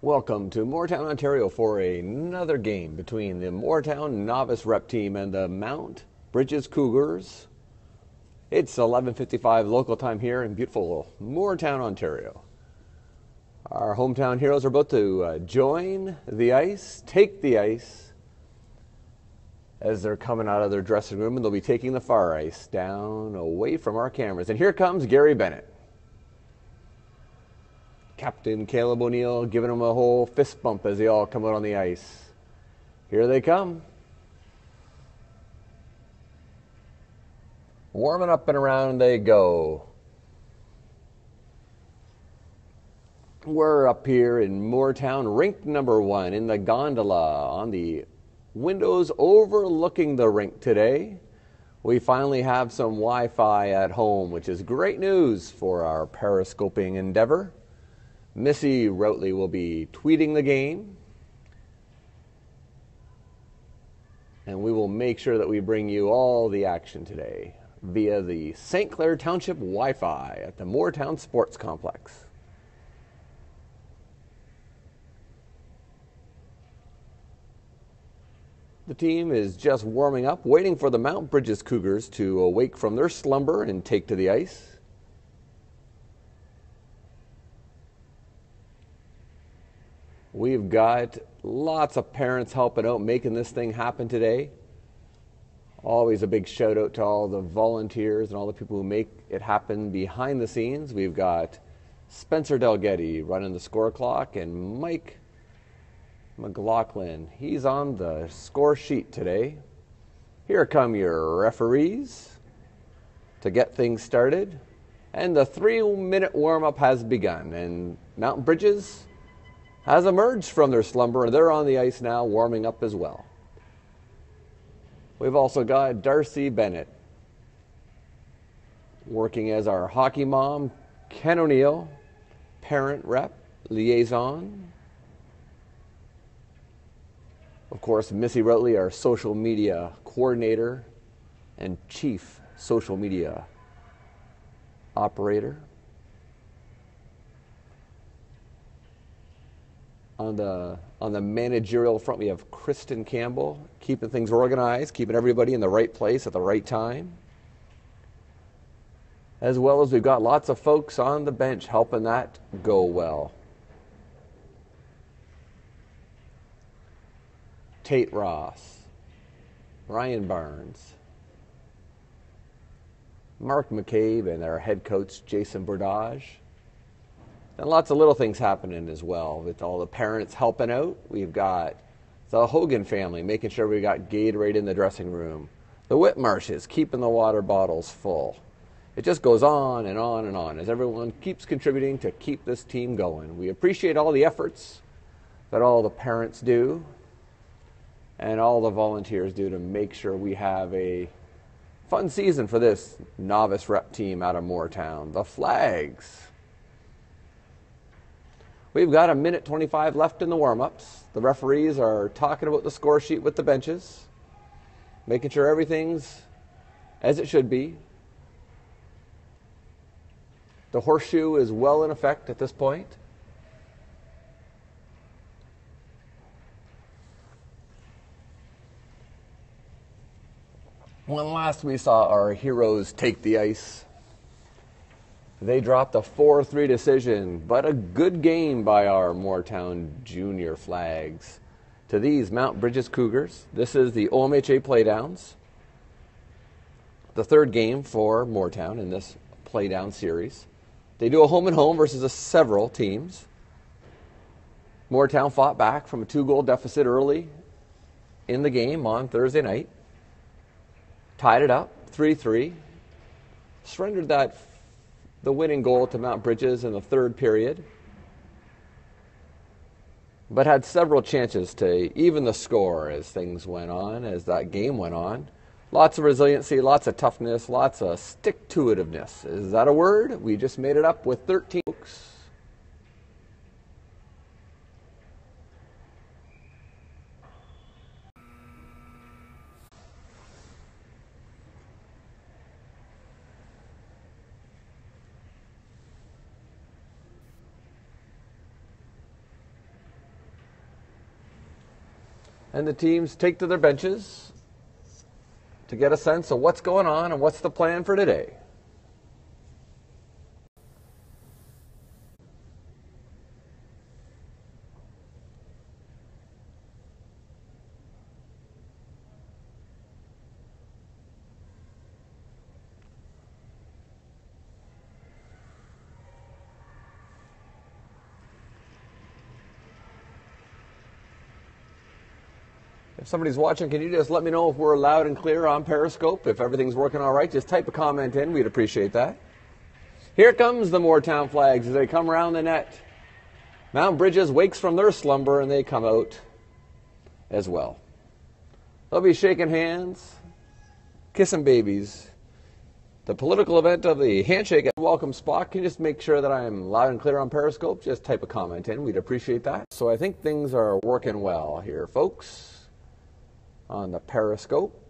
Welcome to Mooretown, Ontario for another game between the Mooretown Novice Rep Team and the Mount Brydges Cougars. It's 11:55 local time here in beautiful Mooretown, Ontario. Our hometown heroes are about to uh, join the ice, take the ice as they're coming out of their dressing room and they'll be taking the far ice down away from our cameras. And here comes Gary Bennett. Captain Caleb O'Neill giving them a whole fist bump as they all come out on the ice. Here they come. Warming up and around they go. We're up here in Mooretown, rink number one, in the gondola on the windows overlooking the rink today. We finally have some Wi Fi at home, which is great news for our periscoping endeavor. Missy Routley will be tweeting the game. And we will make sure that we bring you all the action today via the St. Clair Township Wi Fi at the Mooretown Sports Complex. The team is just warming up, waiting for the Mount Brydges Cougars to awake from their slumber and take to the ice. We've got lots of parents helping out making this thing happen today. Always a big shout out to all the volunteers and all the people who make it happen behind the scenes. We've got Spencer Delgetti running the score clock and Mike McLaughlin. He's on the score sheet today. Here come your referees to get things started. And the three minute warm up has begun. And Mountain Brydges has emerged from their slumber, and they're on the ice now, warming up as well. We've also got Darcy Bennett working as our hockey mom, Ken O'Neill, parent rep, liaison. Of course, Missy Routley, our social media coordinator and chief social media operator. On the on the managerial front, we have Kristen Campbell keeping things organized, keeping everybody in the right place at the right time. As well as we've got lots of folks on the bench helping that go well. Tate Ross, Ryan Barnes, Mark McCabe, and our head coach Jason Bordage. And lots of little things happening as well with all the parents helping out. We've got the Hogan family making sure we got Gatorade in the dressing room. The Whitmarshes keeping the water bottles full. It just goes on and on and on as everyone keeps contributing to keep this team going. We appreciate all the efforts that all the parents do and all the volunteers do to make sure we have a fun season for this novice rep team out of Mooretown. The flags We've got a minute 25 left in the warm ups. The referees are talking about the score sheet with the benches, making sure everything's as it should be. The horseshoe is well in effect at this point. When last we saw our heroes take the ice, they dropped a 4 3 decision, but a good game by our Mooretown junior flags. To these Mount Brydges Cougars, this is the OMHA Playdowns, the third game for Mooretown in this Playdown series. They do a home and home versus a several teams. Mooretown fought back from a two goal deficit early in the game on Thursday night, tied it up 3 3, surrendered that the winning goal to Mount Brydges in the third period, but had several chances to even the score as things went on, as that game went on. Lots of resiliency, lots of toughness, lots of stick to itiveness. Is that a word? We just made it up with 13 folks. And the teams take to their benches to get a sense of what's going on and what's the plan for today. If somebody's watching, can you just let me know if we're loud and clear on Periscope? If everything's working all right, just type a comment in. We'd appreciate that. Here comes the Mooretown flags as they come around the net. Mount Bridges wakes from their slumber and they come out as well. They'll be shaking hands, kissing babies. The political event of the handshake at welcome spot. Can you just make sure that I'm loud and clear on Periscope? Just type a comment in. We'd appreciate that. So I think things are working well here, folks on the periscope.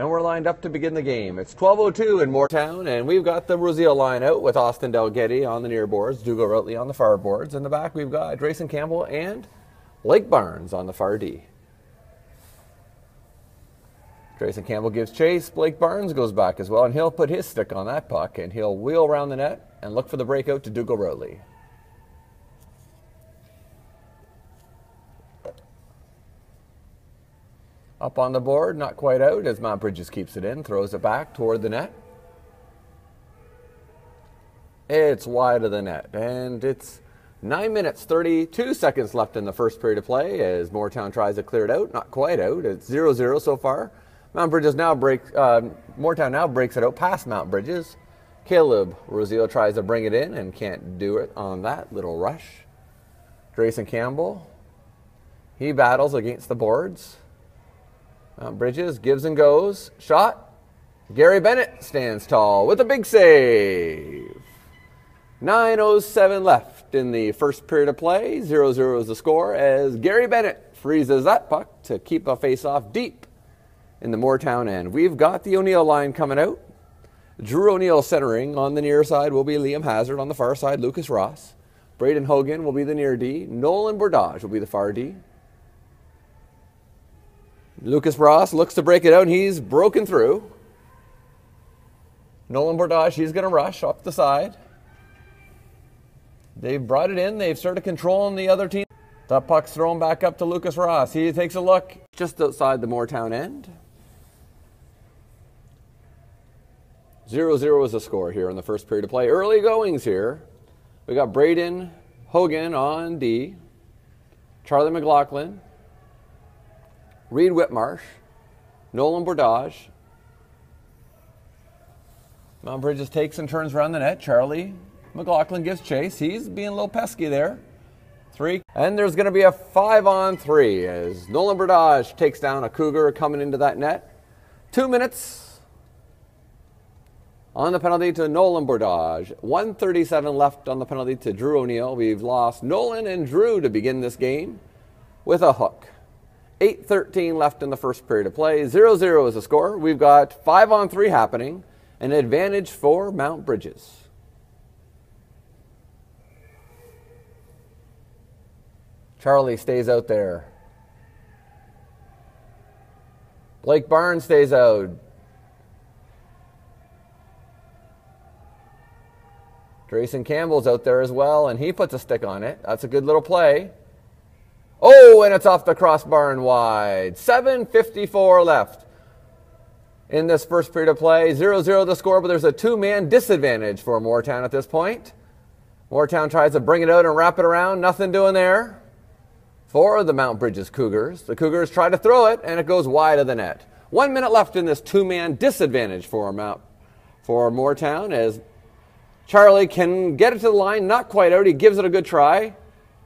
And we're lined up to begin the game. It's 12.02 in Mooretown, and we've got the Rosio line out with Austin Delgetti on the near boards, Dougal Routley on the far boards. In the back, we've got Drayson Campbell and Blake Barnes on the far D. Drayson Campbell gives chase. Blake Barnes goes back as well, and he'll put his stick on that puck, and he'll wheel around the net and look for the breakout to Dougal Routley. Up on the board, not quite out as Mount Brydges keeps it in, throws it back toward the net. It's wide of the net, and it's 9 minutes 32 seconds left in the first period of play as Mooretown tries to clear it out. Not quite out. It's 0 0 so far. Mount Brydges now breaks, uh, now breaks it out past Mount Brydges. Caleb Rosio tries to bring it in and can't do it on that little rush. Grayson Campbell, he battles against the boards. Mount Brydges gives and goes. Shot. Gary Bennett stands tall with a big save. 9.07 left in the first period of play. 0 0 is the score as Gary Bennett freezes that puck to keep a face off deep in the Mooretown end. We've got the O'Neill line coming out. Drew O'Neill centering. On the near side will be Liam Hazard. On the far side, Lucas Ross. Braden Hogan will be the near D. Nolan Bordage will be the far D. Lucas Ross looks to break it out, and he's broken through. Nolan Bordage, he's going to rush up the side. They've brought it in. They've started controlling the other team. That puck's thrown back up to Lucas Ross. He takes a look just outside the Mooretown end. 0 0 is the score here in the first period of play. Early goings here. We got Braden Hogan on D, Charlie McLaughlin, Reed Whitmarsh, Nolan Bordage. Mount Bridges takes and turns around the net. Charlie McLaughlin gives chase. He's being a little pesky there. Three. And there's going to be a five on three as Nolan Bordage takes down a Cougar coming into that net. Two minutes on the penalty to Nolan Bordage. 137 left on the penalty to Drew O'Neill. We've lost Nolan and Drew to begin this game with a hook. 8.13 left in the first period of play. 0 0 is the score. We've got 5 on 3 happening. An advantage for Mount Brydges. Charlie stays out there. Blake Barnes stays out. Grayson Campbell's out there as well, and he puts a stick on it. That's a good little play. Oh, and it's off the crossbar and wide. 7.54 left in this first period of play. 0 0 the score, but there's a two man disadvantage for Mooretown at this point. Mooretown tries to bring it out and wrap it around. Nothing doing there for the Mount Brydges Cougars. The Cougars try to throw it, and it goes wide of the net. One minute left in this two man disadvantage for Mount for Mooretown as Charlie can get it to the line, not quite out. He gives it a good try.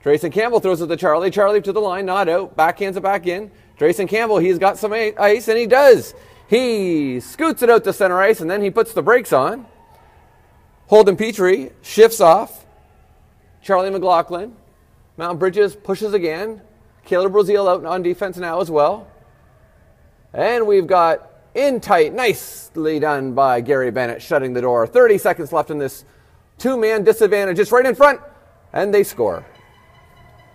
Drayson Campbell throws it to Charlie. Charlie to the line, not out. Backhands it back in. Drayson Campbell, he's got some ice, and he does. He scoots it out to center ice, and then he puts the brakes on. Holden Petrie shifts off. Charlie McLaughlin. Mount Brydges pushes again. Caleb Brazil out on defense now as well. And we've got in tight, nicely done by Gary Bennett, shutting the door. 30 seconds left in this two man disadvantage. It's right in front, and they score.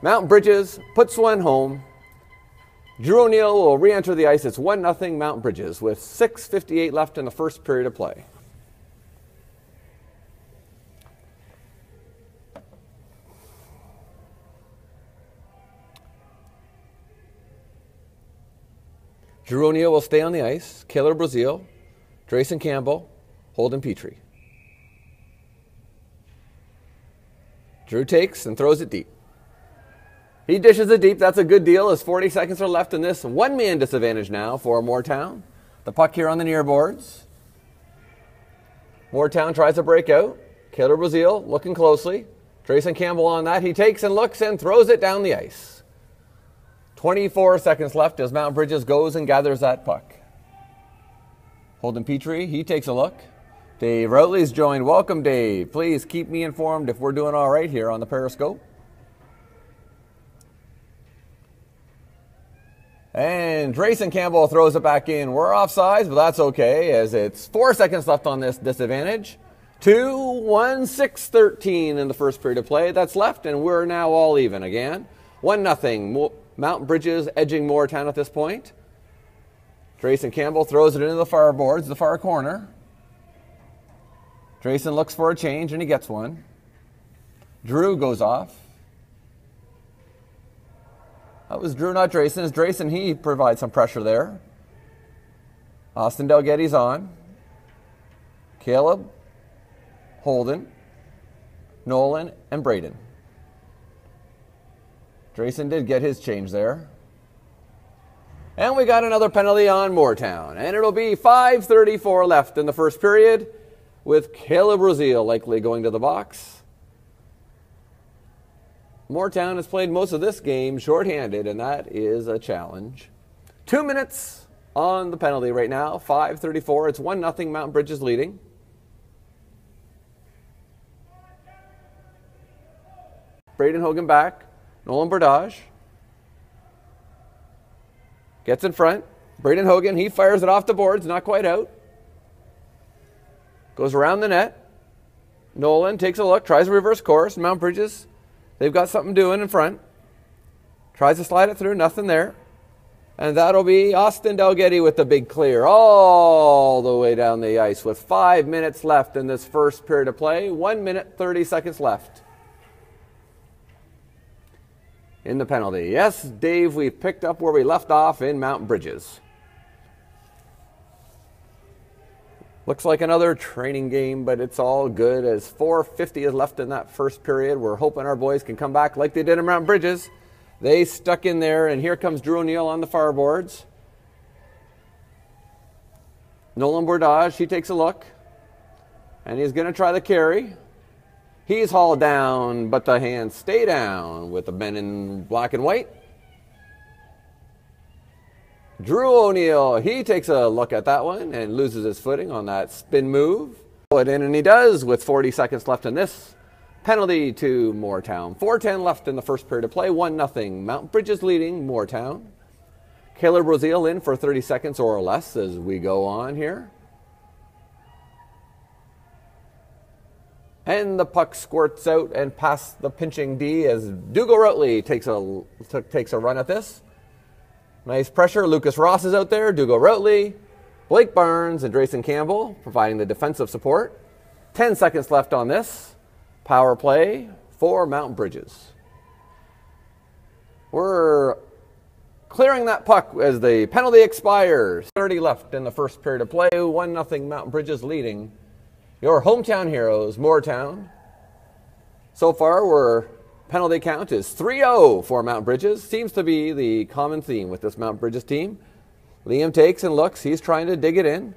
Mountain Brydges puts one home. Drew O'Neill will re enter the ice. It's 1 0 Mountain Brydges with 6.58 left in the first period of play. Drew O'Neill will stay on the ice. Caleb Brazil, Drayson Campbell, Holden Petrie. Drew takes and throws it deep. He dishes it deep. That's a good deal as 40 seconds are left in this one man disadvantage now for Mooretown. The puck here on the near boards. Mooretown tries to break out. Caleb Brazil looking closely. Drayson Campbell on that. He takes and looks and throws it down the ice. 24 seconds left as Mount Brydges goes and gathers that puck. Holden Petrie, he takes a look. Dave Routley's joined. Welcome, Dave. Please keep me informed if we're doing all right here on the Periscope. And Drayson Campbell throws it back in. We're offsides, but that's okay as it's four seconds left on this disadvantage. Two, one, six, 13 in the first period of play that's left, and we're now all even again. One nothing. Mountain Brydges edging Mooretown at this point. Drayson Campbell throws it into the far boards, the far corner. Drayson looks for a change and he gets one. Drew goes off. That was Drew, not Drayson. As Drayson, he provides some pressure there. Austin Delgetty's on. Caleb, Holden, Nolan, and Braden. Drayson did get his change there. And we got another penalty on Mooretown. And it'll be 5.34 left in the first period with Caleb Brazil likely going to the box. Mooretown has played most of this game shorthanded, and that is a challenge. Two minutes on the penalty right now. 5.34. It's 1 0 Mountain Brydges leading. Braden Hogan back. Nolan Bordage gets in front. Braden Hogan, he fires it off the boards, not quite out. Goes around the net. Nolan takes a look, tries a reverse course. Mount Brydges, they've got something doing in front. Tries to slide it through, nothing there. And that'll be Austin Delgetty with the big clear all the way down the ice with five minutes left in this first period of play. One minute, 30 seconds left in the penalty. Yes, Dave, we picked up where we left off in Mount Brydges. Looks like another training game, but it's all good as 450 is left in that first period. We're hoping our boys can come back like they did in Mountain Brydges. They stuck in there, and here comes Drew O'Neill on the far boards. Nolan Bordage, he takes a look, and he's going to try the carry. He's hauled down, but the hands stay down with the men in black and white. Drew O'Neill, he takes a look at that one and loses his footing on that spin move. Put in, and he does with 40 seconds left in this. Penalty to Mooretown. 4.10 left in the first period of play. 1 0. Mountain Brydges leading Mooretown. Caleb Brazil in for 30 seconds or less as we go on here. And the puck squirts out and past the pinching D as Dougal Routley takes a, takes a run at this. Nice pressure. Lucas Ross is out there. Dougal Routley, Blake Barnes, and Drayson Campbell providing the defensive support. 10 seconds left on this. Power play for Mountain Brydges. We're clearing that puck as the penalty expires. 30 left in the first period of play. 1 0 Mountain Brydges leading your hometown heroes, Mooretown. So far, we're penalty count is 3-0 for Mount Brydges. Seems to be the common theme with this Mount Brydges team. Liam takes and looks. He's trying to dig it in.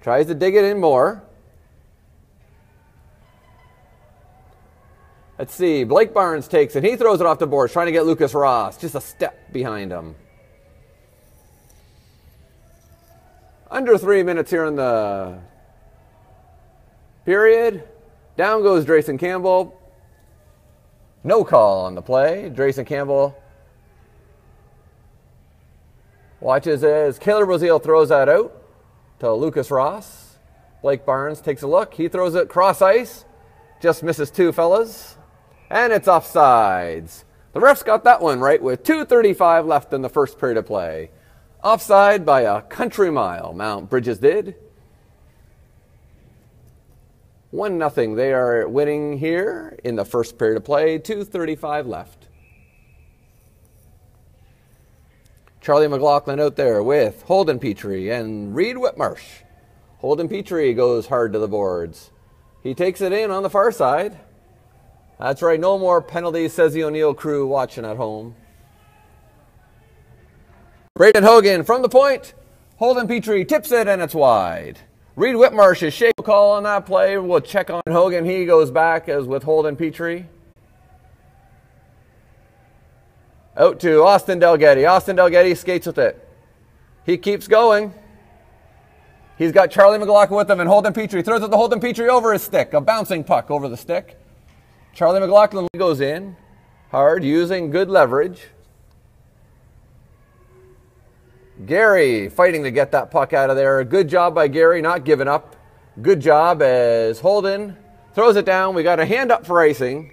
Tries to dig it in more. Let's see. Blake Barnes takes it. He throws it off the board, trying to get Lucas Ross just a step behind him. Under three minutes here in the Period. Down goes Drayson Campbell. No call on the play. Drayson Campbell watches as Caleb Brazil throws that out to Lucas Ross. Blake Barnes takes a look. He throws it cross ice. Just misses two fellas. And it's offsides. The refs got that one right with 2.35 left in the first period of play. Offside by a country mile, Mount Brydges did. 1 0. They are winning here in the first period of play. 2.35 left. Charlie McLaughlin out there with Holden Petrie and Reed Whitmarsh. Holden Petrie goes hard to the boards. He takes it in on the far side. That's right, no more penalties, says the O'Neill crew watching at home. Braden Hogan from the point. Holden Petrie tips it and it's wide. Reed Whitmarsh is shape call on that play. We'll check on Hogan. He goes back as with Holden Petrie. Out to Austin Delgetti. Austin Delgetti skates with it. He keeps going. He's got Charlie McLaughlin with him and Holden Petrie. Throws it to Holden Petrie over his stick. A bouncing puck over the stick. Charlie McLaughlin goes in hard, using good leverage. Gary fighting to get that puck out of there. Good job by Gary, not giving up. Good job as Holden throws it down. We got a hand up for icing.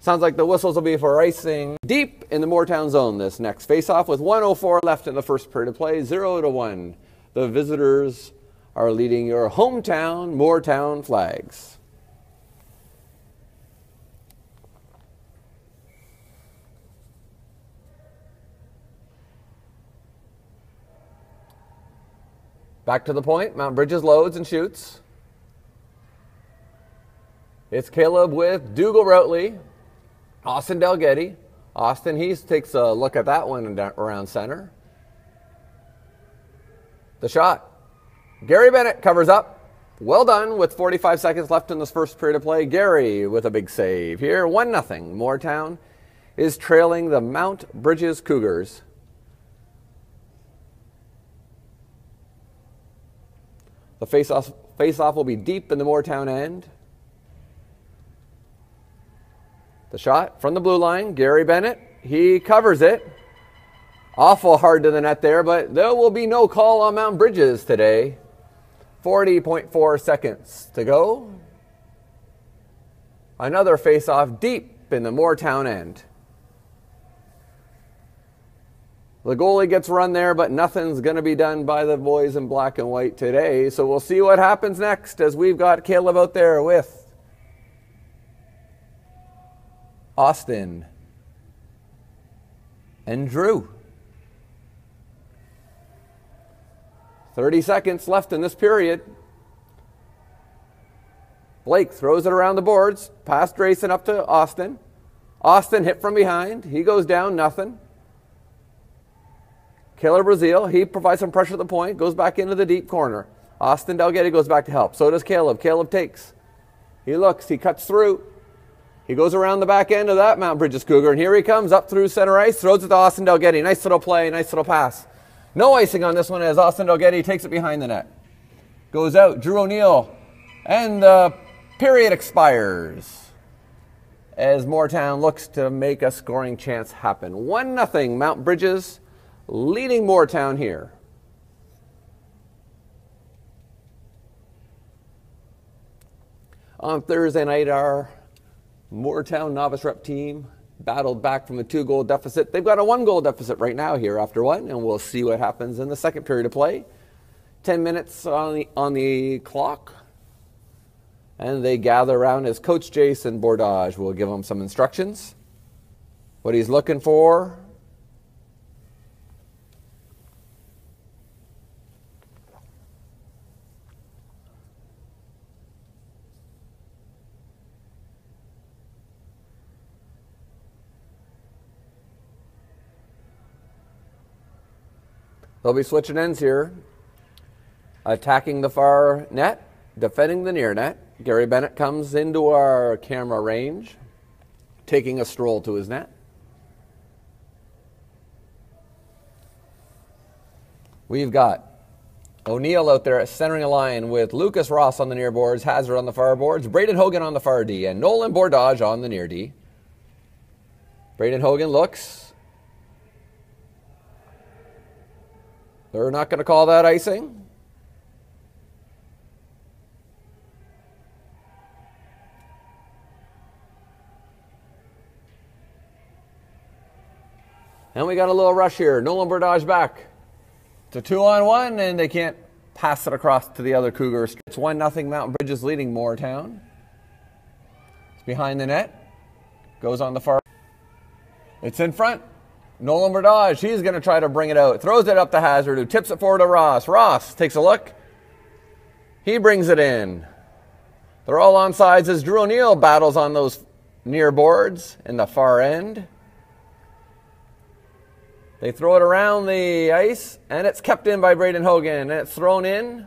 Sounds like the whistles will be for icing deep in the Mooretown zone this next face-off with 104 left in the first period of play, 0 to 1. The visitors are leading your hometown Mooretown flags. Back to the point. Mount Brydges loads and shoots. It's Caleb with Dougal Routley. Austin Delgetti. Austin Heath takes a look at that one around center. The shot. Gary Bennett covers up. Well done with 45 seconds left in this first period of play. Gary with a big save here. 1 0. Mooretown is trailing the Mount Brydges Cougars. The face-off, face-off will be deep in the Mooretown end. The shot from the blue line, Gary Bennett. He covers it. Awful hard to the net there, but there will be no call on Mount Brydges today. 40.4 seconds to go. Another face off deep in the Mooretown end. The goalie gets run there, but nothing's going to be done by the boys in black and white today. So we'll see what happens next as we've got Caleb out there with Austin, and Drew. 30 seconds left in this period. Blake throws it around the boards, past Drayson up to Austin. Austin hit from behind. He goes down, nothing. Caleb Brazil, he provides some pressure at the point, goes back into the deep corner. Austin Delgetti goes back to help. So does Caleb. Caleb takes. He looks, he cuts through. He goes around the back end of that Mount Brydges Cougar, and here he comes up through center ice, throws it to Austin Delgetti. Nice little play, nice little pass. No icing on this one as Austin Delgetti takes it behind the net. Goes out, Drew O'Neill, and the period expires as Mooretown looks to make a scoring chance happen. 1 0 Mount Brydges leading Mooretown here. On Thursday night, our Mooretown novice rep team battled back from a two goal deficit. They've got a one goal deficit right now here after one, and we'll see what happens in the second period of play. 10 minutes on the, on the clock. And they gather around as Coach Jason Bordage will give them some instructions. What he's looking for They'll be switching ends here. Attacking the far net, defending the near net. Gary Bennett comes into our camera range, taking a stroll to his net. We've got O'Neill out there centering a line with Lucas Ross on the near boards, Hazard on the far boards, Braden Hogan on the far D, and Nolan Bordage on the near D. Braden Hogan looks, They're not going to call that icing. And we got a little rush here. Nolan Bordage back. It's a two on one, and they can't pass it across to the other Cougars. It's 1 0 Mountain Brydges leading Mooretown. It's behind the net. Goes on the far. It's in front. Nolan Bordage, he's going to try to bring it out. Throws it up to Hazard, who tips it forward to Ross. Ross takes a look. He brings it in. They're all on sides as Drew O'Neill battles on those near boards in the far end. They throw it around the ice, and it's kept in by Braden Hogan, and it's thrown in.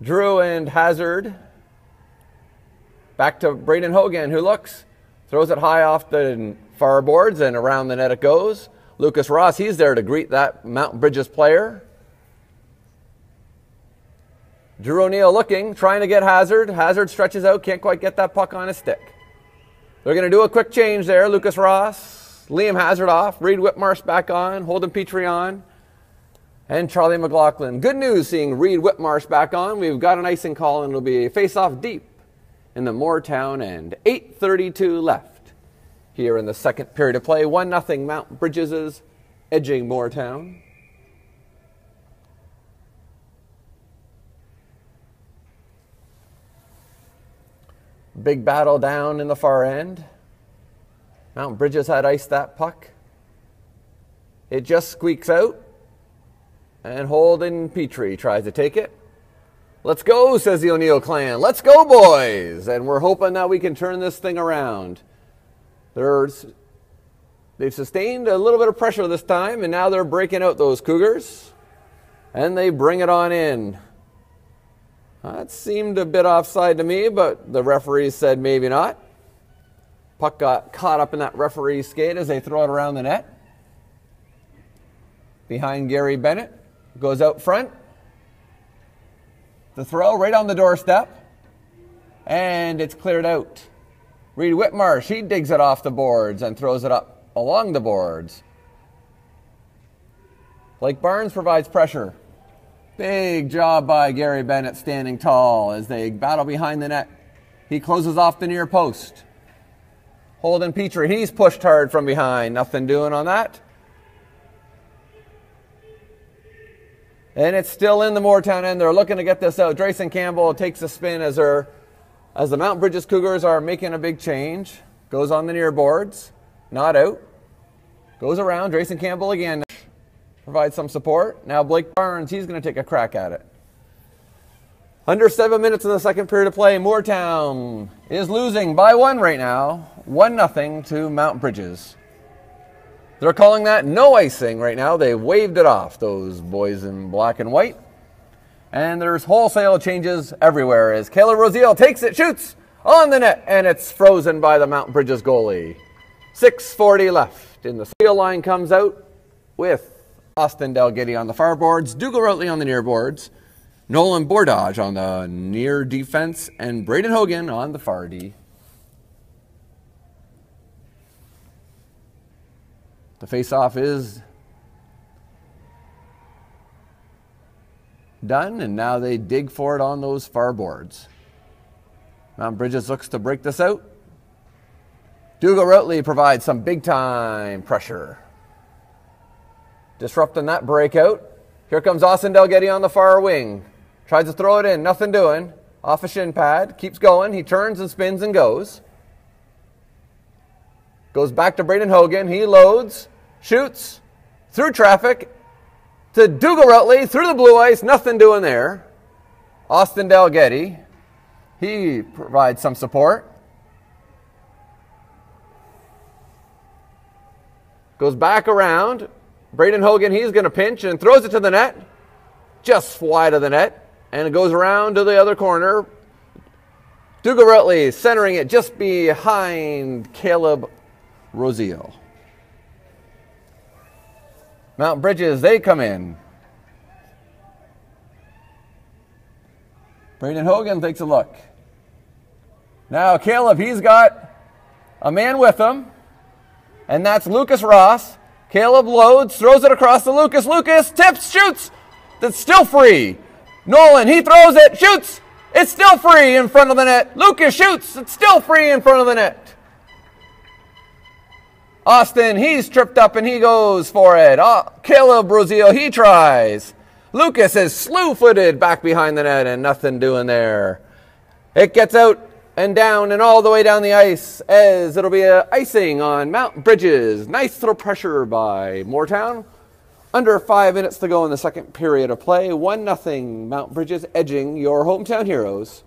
Drew and Hazard. Back to Braden Hogan, who looks, throws it high off the far boards, and around the net it goes. Lucas Ross, he's there to greet that Mountain Brydges player. Drew O'Neill looking, trying to get Hazard. Hazard stretches out, can't quite get that puck on his stick. They're going to do a quick change there. Lucas Ross Liam Hazard off, Reed Whitmarsh back on, Holden Petrie on, and Charlie McLaughlin. Good news seeing Reed Whitmarsh back on. We've got an icing call, and it'll be a face-off deep in the Mooretown end. 8.32 left here in the second period of play. 1 0 Mount Brydges is edging Mooretown. Big battle down in the far end. Mount Brydges had iced that puck. It just squeaks out, and Holden Petrie tries to take it. Let's go, says the O'Neill clan. Let's go, boys! And we're hoping that we can turn this thing around. There's, they've sustained a little bit of pressure this time, and now they're breaking out those Cougars, and they bring it on in. That seemed a bit offside to me, but the referees said maybe not. Puck got caught up in that referee's skate as they throw it around the net. Behind Gary Bennett. Goes out front. The throw right on the doorstep. And it's cleared out. Reed Whitmarsh, he digs it off the boards and throws it up along the boards. Blake Barnes provides pressure. Big job by Gary Bennett standing tall as they battle behind the net. He closes off the near post. Holden Petrie, he's pushed hard from behind. Nothing doing on that. And it's still in the Mooretown end. They're looking to get this out. Drayson Campbell takes a spin as, her, as the Mount Brydges Cougars are making a big change. Goes on the near boards. Not out. Goes around. Drayson Campbell again. Provides some support. Now Blake Barnes, he's going to take a crack at it. Under seven minutes in the second period of play, Mooretown is losing by one right now, one nothing to Mount Brydges. They're calling that no icing right now. They waved it off, those boys in black and white. And there's wholesale changes everywhere as Caleb Rosiel takes it, shoots on the net, and it's frozen by the Mount Brydges goalie. 6.40 left. In the steel line comes out with Austin Delgetty on the far boards, Dougal Routley on the near boards. Nolan Bordage on the near defense, and Braden Hogan on the far D. The face-off is done, and now they dig for it on those far boards. Mount Brydges looks to break this out. Dougal Routley provides some big-time pressure. Disrupting that breakout. Here comes Austin Delgetty on the far wing. Tries to throw it in, nothing doing. Off a shin pad, keeps going. He turns and spins and goes. Goes back to Braden Hogan. He loads, shoots through traffic to Dougal Routley through the blue ice. Nothing doing there. Austin Dalgetty, He provides some support. Goes back around. Braden Hogan, he's going to pinch and throws it to the net. Just wide of the net and it goes around to the other corner. Dougal Routley centering it just behind Caleb Rosiel. Mount Brydges, they come in. Braden Hogan takes a look. Now, Caleb, he's got a man with him, and that's Lucas Ross. Caleb loads, throws it across to Lucas. Lucas tips, shoots. That's still free. Nolan, he throws it, shoots. It's still free in front of the net. Lucas shoots. It's still free in front of the net. Austin, he's tripped up and he goes for it. Oh, Caleb Brazil, he tries. Lucas is slew footed back behind the net and nothing doing there. It gets out and down and all the way down the ice as it'll be a icing on Mount Brydges. Nice little pressure by Mooretown. Under five minutes to go in the second period of play. 1 nothing. Mount Brydges edging your hometown heroes.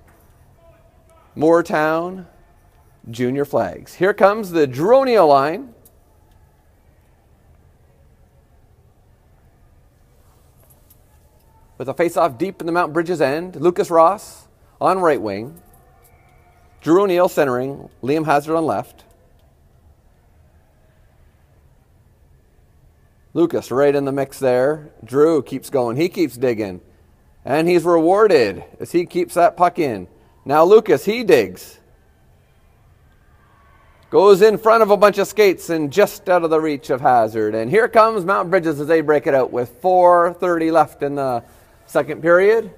Mooretown junior flags. Here comes the Drew O'Neill line. With a face-off deep in the Mount Brydges end. Lucas Ross on right wing. Drew O'Neill centering. Liam Hazard on left. Lucas right in the mix there. Drew keeps going. He keeps digging. And he's rewarded as he keeps that puck in. Now Lucas, he digs. Goes in front of a bunch of skates and just out of the reach of Hazard. And here comes Mount Brydges as they break it out with 4.30 left in the second period.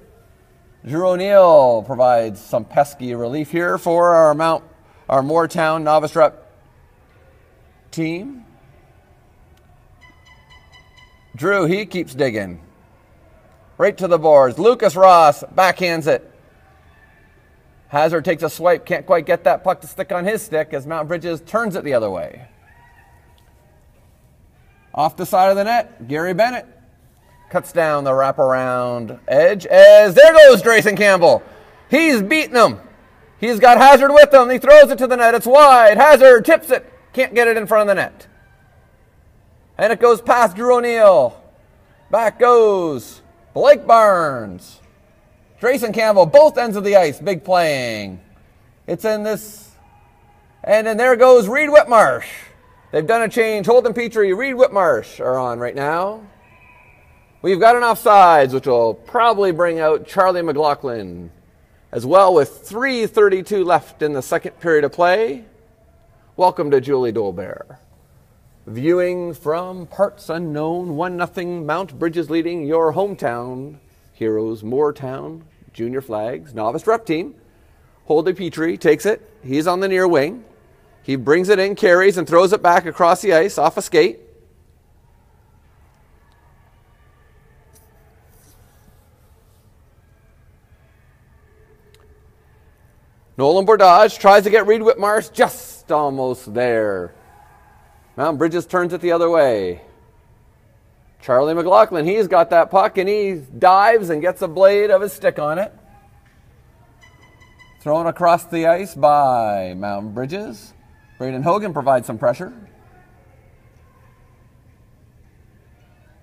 Drew O'Neill provides some pesky relief here for our Mount, our Mooretown novice rep team. Drew, he keeps digging. Right to the boards. Lucas Ross backhands it. Hazard takes a swipe, can't quite get that puck to stick on his stick as Mount Brydges turns it the other way. Off the side of the net, Gary Bennett cuts down the wraparound edge as there goes Drayson Campbell. He's beaten him. He's got Hazard with him. He throws it to the net. It's wide. Hazard tips it. Can't get it in front of the net. And it goes past Drew O'Neill. Back goes Blake Barnes. Drayson Campbell, both ends of the ice, big playing. It's in this. And then there goes Reed Whitmarsh. They've done a change. Holden Petrie, Reed Whitmarsh are on right now. We've got an offsides, which will probably bring out Charlie McLaughlin as well with 3.32 left in the second period of play. Welcome to Julie Dolbear. Viewing from parts unknown, 1 0 Mount Brydges leading your hometown heroes, Mooretown Junior Flags, novice rep team. Holden Petrie takes it. He's on the near wing. He brings it in, carries, and throws it back across the ice off a skate. Nolan Bordage tries to get Reed Whitmarsh just almost there. Mount Brydges turns it the other way. Charlie McLaughlin, he's got that puck and he dives and gets a blade of his stick on it. Thrown across the ice by Mountain Brydges. Braden Hogan provides some pressure.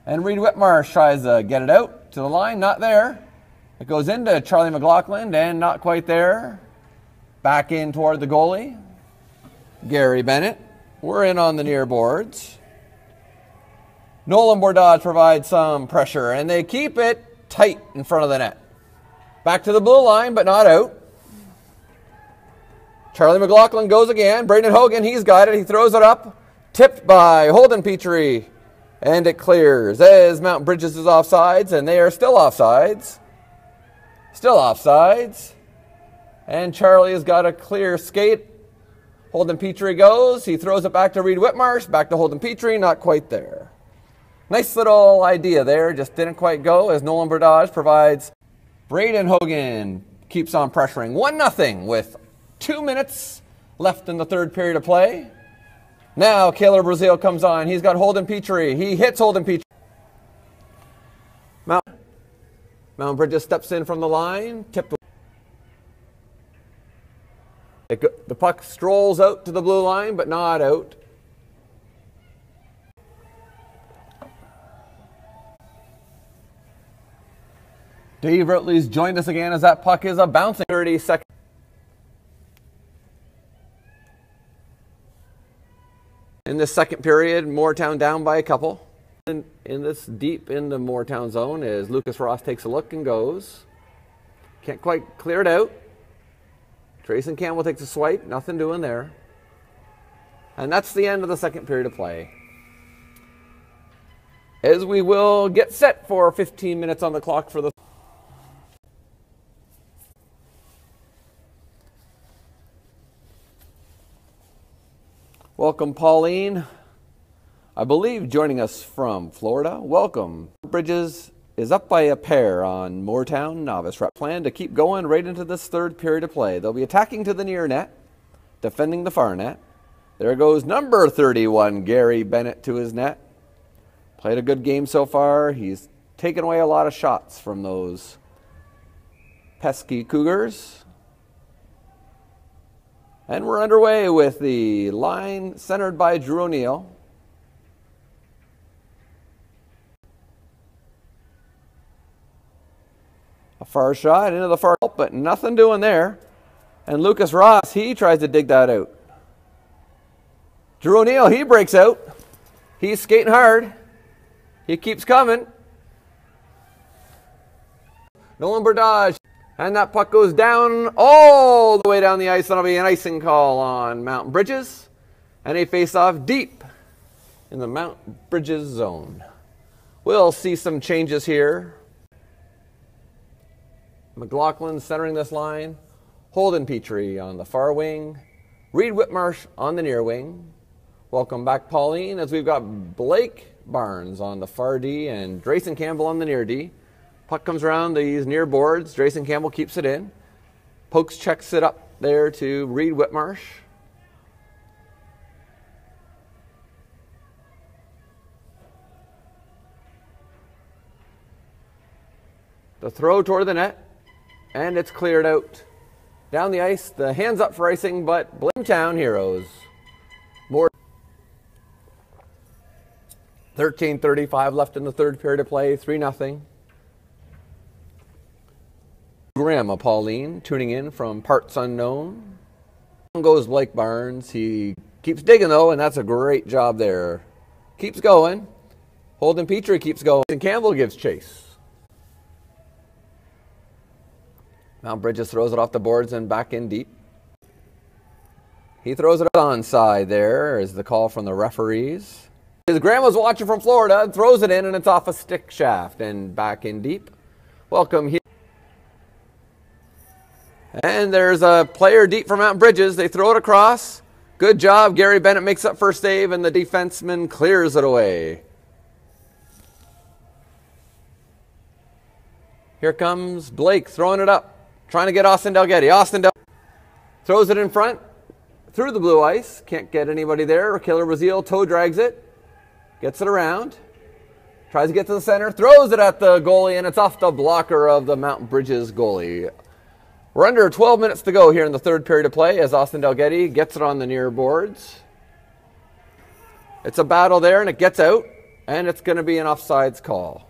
And Reed Whitmarsh tries to get it out to the line, not there. It goes into Charlie McLaughlin and not quite there. Back in toward the goalie, Gary Bennett. We're in on the near boards. Nolan Bordage provides some pressure, and they keep it tight in front of the net. Back to the blue line, but not out. Charlie McLaughlin goes again. Braden Hogan, he's got it. He throws it up. Tipped by Holden Petrie. And it clears as Mount Brydges is offsides, and they are still offsides. Still offsides. And Charlie has got a clear skate. Holden Petrie goes. He throws it back to Reed Whitmarsh. Back to Holden Petrie. Not quite there. Nice little idea there. Just didn't quite go as Nolan Bordage provides. Braden Hogan keeps on pressuring. 1 0 with two minutes left in the third period of play. Now Caleb Brazil comes on. He's got Holden Petrie. He hits Holden Petrie. Mount, Mount Brydges steps in from the line. Tipped it, the puck strolls out to the blue line, but not out. Dave Routley's joined us again as that puck is a bouncing 30 seconds. In this second period, Mooretown down by a couple. In, in this deep in the Mooretown zone as Lucas Ross takes a look and goes. Can't quite clear it out. Drayson Campbell takes a swipe, nothing doing there. And that's the end of the second period of play. as we will get set for 15 minutes on the clock for the Welcome, Pauline. I believe joining us from Florida. Welcome. Brydges is up by a pair on Mooretown novice rep. Plan to keep going right into this third period of play. They'll be attacking to the near net, defending the far net. There goes number 31, Gary Bennett, to his net. Played a good game so far. He's taken away a lot of shots from those pesky Cougars. And we're underway with the line centered by Drew O'Neill. Far shot into the far, but nothing doing there. And Lucas Ross, he tries to dig that out. Drew O'Neill, he breaks out. He's skating hard. He keeps coming. Nolan Bordage and that puck goes down all the way down the ice. That'll be an icing call on Mountain Brydges. And a face off deep in the Mountain Brydges zone. We'll see some changes here. McLaughlin centering this line. Holden Petrie on the far wing. Reed Whitmarsh on the near wing. Welcome back, Pauline, as we've got Blake Barnes on the far D and Drayson Campbell on the near D. Puck comes around these near boards. Drayson Campbell keeps it in. Pokes checks it up there to Reed Whitmarsh. The throw toward the net, and it's cleared out. Down the ice, the hands up for icing, but Blimtown Heroes. More 13:35 left in the third period of play, 3 0. Grandma Pauline tuning in from Parts Unknown. Goes Blake Barnes. He keeps digging though, and that's a great job there. Keeps going. Holden Petrie keeps going. And Campbell gives chase. Mount Brydges throws it off the boards and back in deep. He throws it on side there is the call from the referees. His grandma's watching from Florida, and throws it in, and it's off a stick shaft and back in deep. Welcome here. And there's a player deep from Mount Brydges. They throw it across. Good job. Gary Bennett makes up first save, and the defenseman clears it away. Here comes Blake throwing it up, trying to get Austin Delgetti. Austin Del- throws it in front through the blue ice. Can't get anybody there. Killer Brazil toe drags it, gets it around, tries to get to the center, throws it at the goalie, and it's off the blocker of the Mountain Brydges goalie. We're under 12 minutes to go here in the third period of play as Austin Delgetti gets it on the near boards. It's a battle there and it gets out, and it's going to be an offsides call.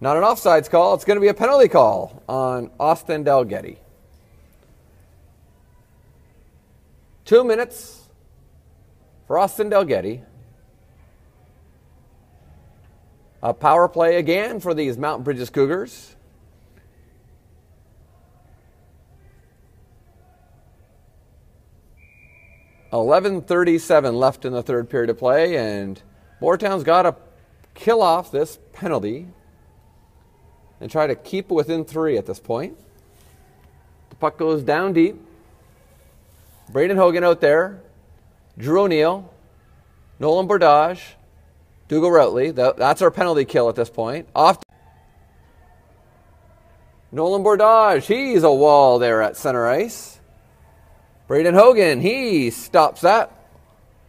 Not an offsides call, it's going to be a penalty call on Austin Delgetti. Two minutes for Austin Delgetti. A power play again for these Mountain Brydges Cougars. 11:37 left in the third period of play, and Mooretown's got to kill off this penalty and try to keep within three at this point. The puck goes down deep. Braden Hogan out there, Drew O'Neill, Nolan Bordage, Dougal Routley. That's our penalty kill at this point. Off. Nolan Bordage, he's a wall there at center ice. Braden Hogan, he stops that.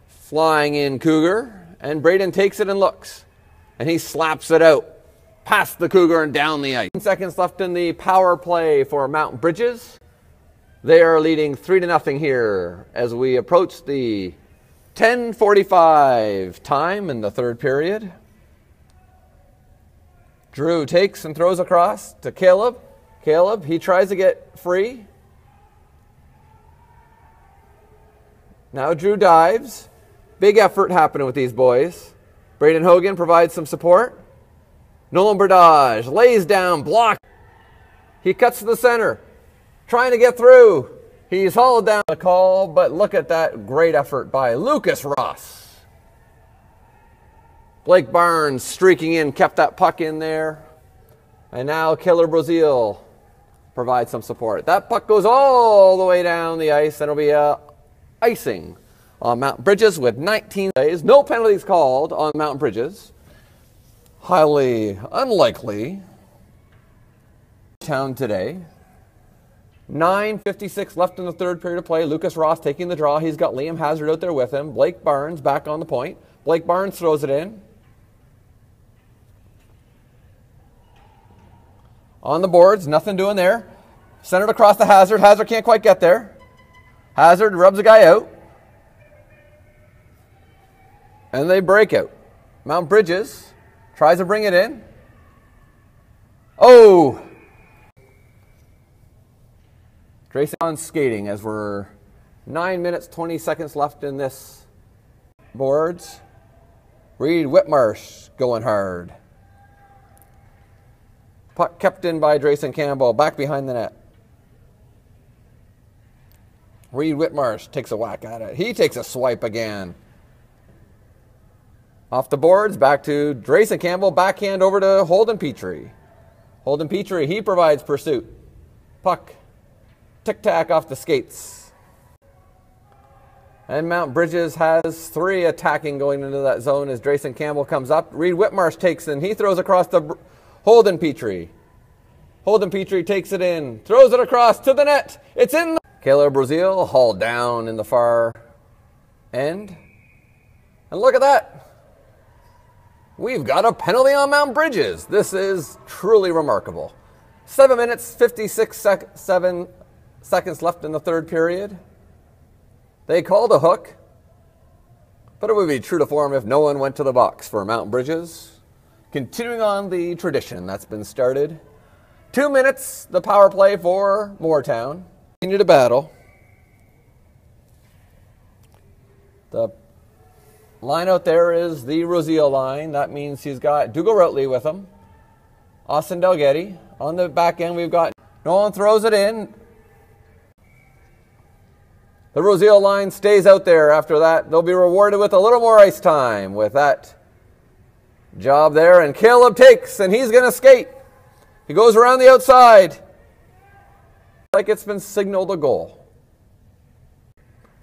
Flying in Cougar. And Braden takes it and looks. And he slaps it out past the Cougar and down the ice. Ten Seconds left in the power play for Mountain Brydges. They are leading 3 to nothing here as we approach the 10:45 time in the third period. Drew takes and throws across to Caleb. Caleb, he tries to get free. Now Drew dives. Big effort happening with these boys. Braden Hogan provides some support. Nolan Bordage lays down, block. He cuts to the center, trying to get through. He's hauled down the call, but look at that great effort by Lucas Ross. Blake Barnes streaking in, kept that puck in there. And now Killer Brazil provides some support. That puck goes all the way down the ice, and it'll be a icing on Mount Brydges with 19 days. No penalties called on Mount Brydges. Highly unlikely. Town today. 9.56 left in the third period of play. Lucas Ross taking the draw. He's got Liam Hazard out there with him. Blake Barnes back on the point. Blake Barnes throws it in. On the boards, nothing doing there. Centered across the Hazard. Hazard can't quite get there. Hazard rubs a guy out. And they break out. Mount Brydges tries to bring it in. Oh! Grayson on skating as we're 9 minutes 20 seconds left in this boards. Reed Whitmarsh going hard. Puck kept in by Drayson Campbell, back behind the net. Reed Whitmarsh takes a whack at it. He takes a swipe again. Off the boards, back to Drayson Campbell, backhand over to Holden Petrie. Holden Petrie, he provides pursuit. Puck, tic tac off the skates. And Mount Brydges has three attacking going into that zone as Drayson Campbell comes up. Reed Whitmarsh takes in. He throws across the Holden Petrie. Holden Petrie takes it in, throws it across to the net. It's in. The- Caleb Brazil hauled down in the far end. And look at that. We've got a penalty on Mount Brydges. This is truly remarkable. Seven minutes, 56 sec- seven seconds left in the third period. They called a hook, but it would be true to form if no one went to the box for Mount Brydges. Continuing on the tradition that's been started. Two minutes, the power play for Mooretown. Continue to battle. The line out there is the Rosio line. That means he's got Dougal Routley with him. Austin Delgetti. On the back end, we've got Nolan throws it in. The Rosio line stays out there after that. They'll be rewarded with a little more ice time with that job there. And Caleb takes, and he's going to skate. He goes around the outside like it's been signaled a goal.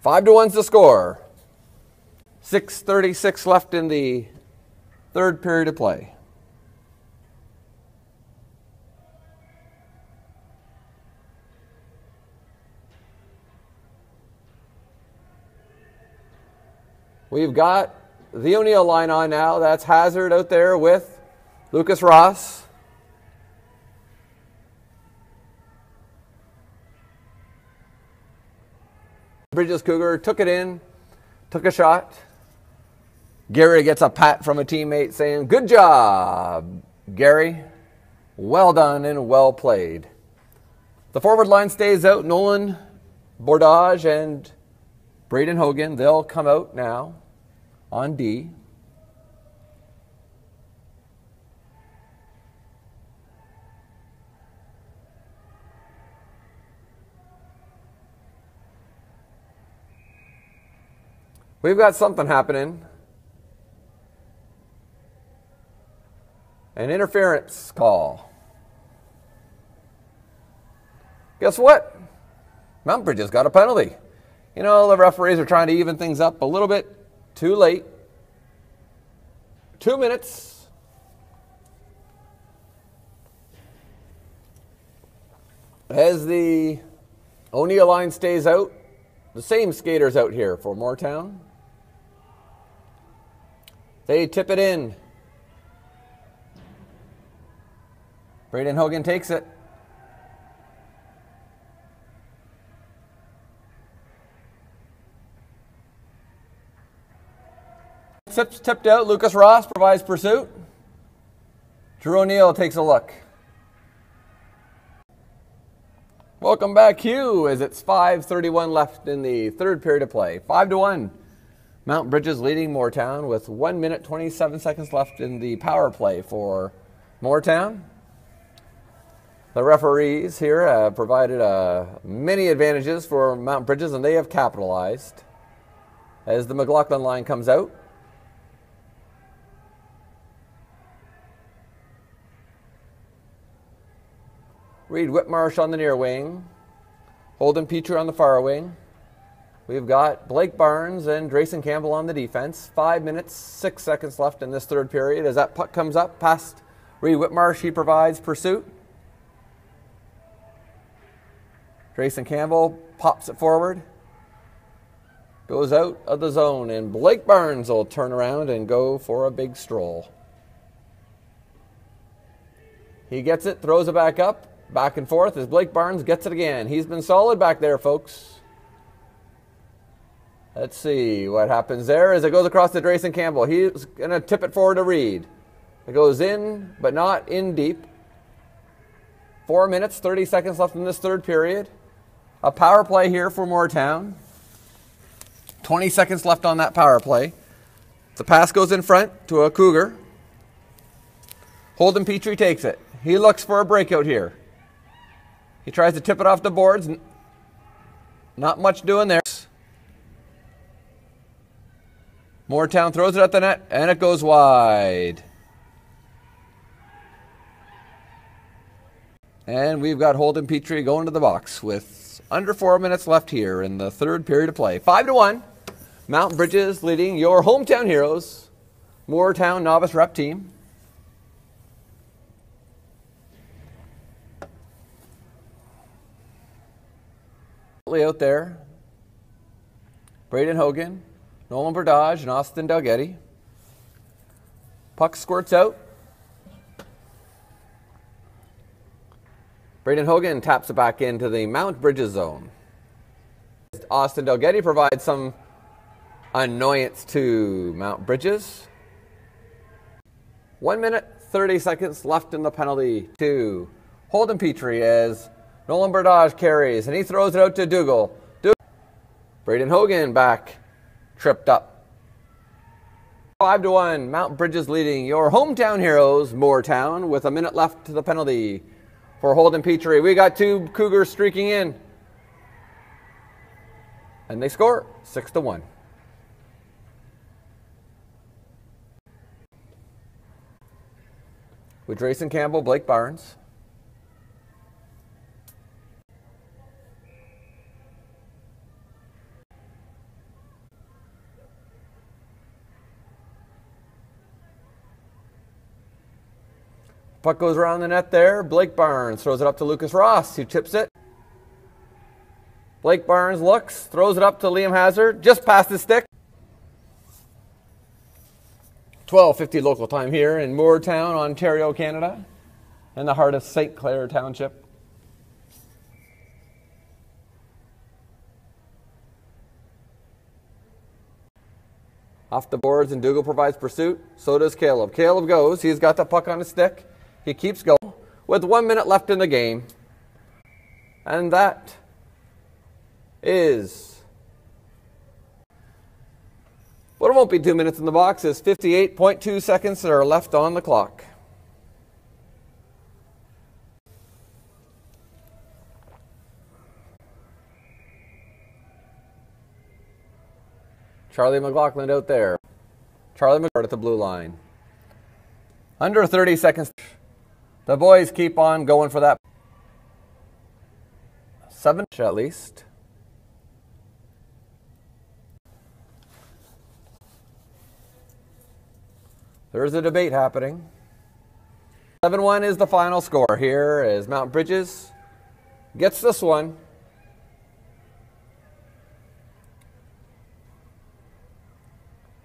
Five to one's the score. 6.36 left in the third period of play. We've got the O'Neill line on now. That's Hazard out there with Lucas Ross. Brydges Cougar took it in, took a shot. Gary gets a pat from a teammate saying, Good job, Gary. Well done and well played. The forward line stays out. Nolan Bordage and Braden Hogan, they'll come out now on D. We've got something happening. An interference call. Guess what? Mount Brydges got a penalty. You know, the referees are trying to even things up a little bit too late. Two minutes. As the O'Neill line stays out, the same skaters out here for Mooretown. They tip it in. Braden Hogan takes it. Tips tipped out. Lucas Ross provides pursuit. Drew O'Neill takes a look. Welcome back, Hugh, as it's 5.31 left in the third period of play. 5 to 1. Mount Brydges leading Mooretown with 1 minute 27 seconds left in the power play for Mooretown. The referees here have provided uh, many advantages for Mount Brydges, and they have capitalized. As the McLaughlin line comes out, Reed Whitmarsh on the near wing, Holden Petrie on the far wing. We've got Blake Barnes and Drayson Campbell on the defense. Five minutes, six seconds left in this third period. As that puck comes up past Reed Whitmarsh, he provides pursuit. Drayson Campbell pops it forward. Goes out of the zone, and Blake Barnes will turn around and go for a big stroll. He gets it, throws it back up, back and forth as Blake Barnes gets it again. He's been solid back there, folks. Let's see what happens there as it goes across to Drayson Campbell. He's going to tip it forward to Reed. It goes in, but not in deep. Four minutes, 30 seconds left in this third period. A power play here for Mooretown. 20 seconds left on that power play. The pass goes in front to a Cougar. Holden Petrie takes it. He looks for a breakout here. He tries to tip it off the boards. Not much doing there. Mooretown throws it at the net, and it goes wide. And we've got Holden Petrie going to the box with under four minutes left here in the third period of play. Five to one. Mountain Brydges leading your hometown heroes, Mooretown novice rep team. Out there, Braden Hogan, Nolan Bordage and Austin Dalgetty. Puck squirts out. Braden Hogan taps it back into the Mount Brydges zone. Austin Dalgetty provides some annoyance to Mount Brydges. One minute, 30 seconds left in the penalty to Holden Petrie as Nolan Bordage carries and he throws it out to Dougal. Dougal. Braden Hogan back tripped up. 5 to 1, Mount Brydges leading your hometown heroes, Mooretown, with a minute left to the penalty for Holden Petrie. We got two Cougars streaking in. And they score 6 to 1. With Drayson Campbell, Blake Barnes. Puck goes around the net there. Blake Barnes throws it up to Lucas Ross, who tips it. Blake Barnes looks, throws it up to Liam Hazard, just past his stick. 12:50 local time here in Mooretown, Ontario, Canada, in the heart of St. Clair Township. Off the boards, and Dougal provides pursuit. So does Caleb. Caleb goes. He's got the puck on his stick. He keeps going with one minute left in the game. And that is. But it won't be two minutes in the box. It's 58.2 seconds that are left on the clock. Charlie McLaughlin out there. Charlie McLaughlin at the blue line. Under 30 seconds. The boys keep on going for that. Seven at least. There's a debate happening. 7 1 is the final score here as Mount Brydges gets this one.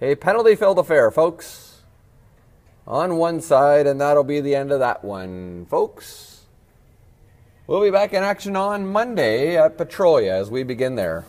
A penalty filled affair, folks on one side, and that'll be the end of that one, folks. We'll be back in action on Monday at Petrolia as we begin there.